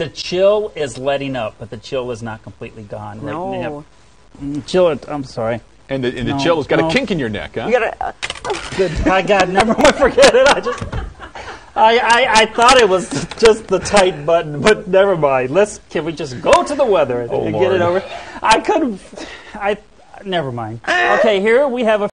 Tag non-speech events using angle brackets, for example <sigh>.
The chill is letting up, but the chill is not completely gone. No. Right mm, Chill it. I'm sorry. And the, and the No, chill has got no. a kink in your neck, huh? You got a. Uh, Good. My God, Never mind. <laughs> Forget it. I just. I, I, I thought it was just the tight button, but never mind. Let's. Can we just go to the weather and, Oh, and get it over? I could. I. Never mind. Okay. Here we have a